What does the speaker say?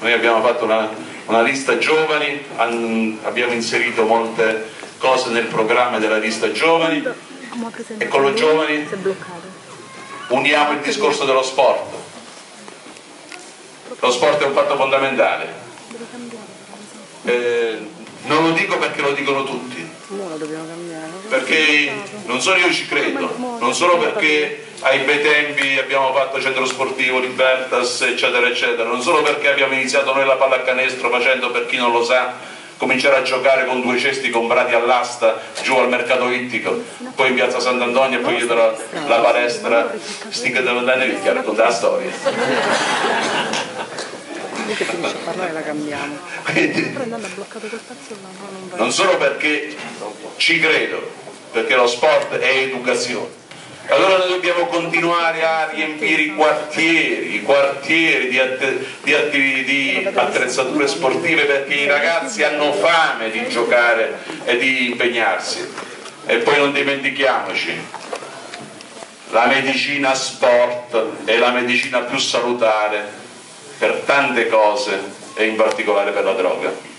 Noi abbiamo fatto una, una lista giovani, an, abbiamo inserito molte cose nel programma della lista giovani e con lo giovani uniamo il discorso dello sport. Lo sport è un fatto fondamentale. Eh, non lo dico perché lo dicono tutti, perché non solo io ci credo, non solo perché ai bei tempi abbiamo fatto centro sportivo, Libertas, eccetera, eccetera, non solo perché abbiamo iniziato noi la pallacanestro facendo, per chi non lo sa, cominciare a giocare con due cesti comprati all'asta giù al mercato ittico, poi in piazza Sant'Antonio e poi dietro la, la palestra, stinche da a raccontare la storia. Che finisce a parlare la cambiamo. Quindi, non solo perché ci credo, perché lo sport è educazione. Allora noi dobbiamo continuare a riempire i quartieri, i quartieri di, di, di, attrezzature sportive perché i ragazzi hanno fame di giocare e di impegnarsi. E poi non dimentichiamoci, la medicina sport è la medicina più salutare per tante cose e in particolare per la droga.